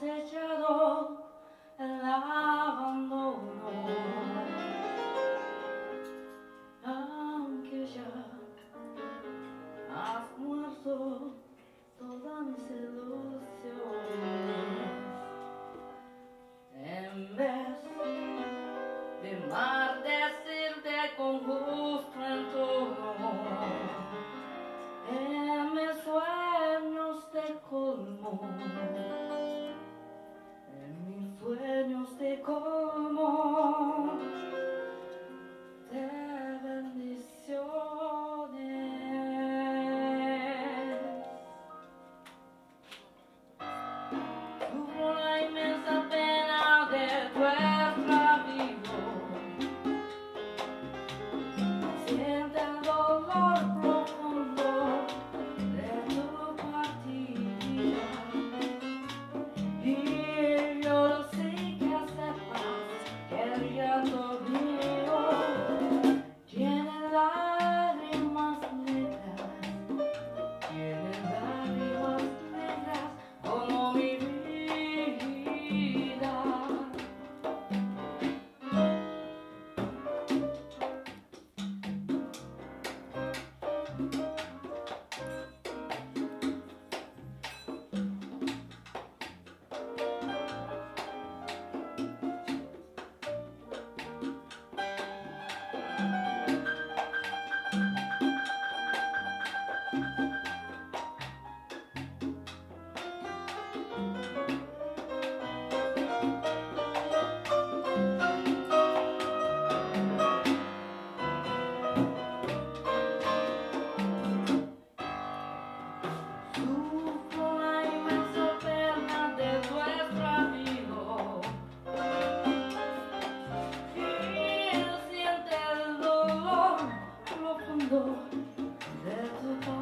me has colmo, never